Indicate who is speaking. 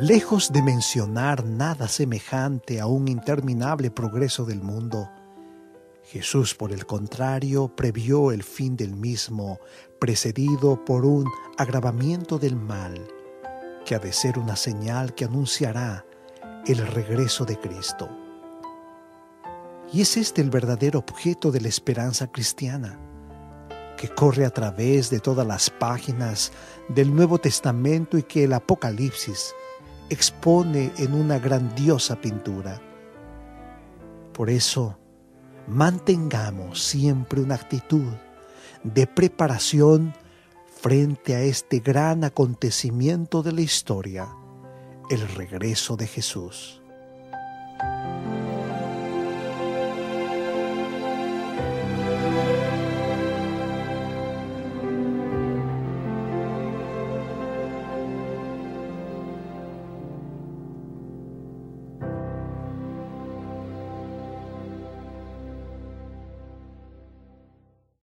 Speaker 1: Lejos de mencionar nada semejante a un interminable progreso del mundo, Jesús, por el contrario, previó el fin del mismo, precedido por un agravamiento del mal, que ha de ser una señal que anunciará el regreso de Cristo. Y es este el verdadero objeto de la esperanza cristiana, que corre a través de todas las páginas del Nuevo Testamento y que el Apocalipsis expone en una grandiosa pintura. Por eso, mantengamos siempre una actitud de preparación frente a este gran acontecimiento de la historia, el regreso de Jesús.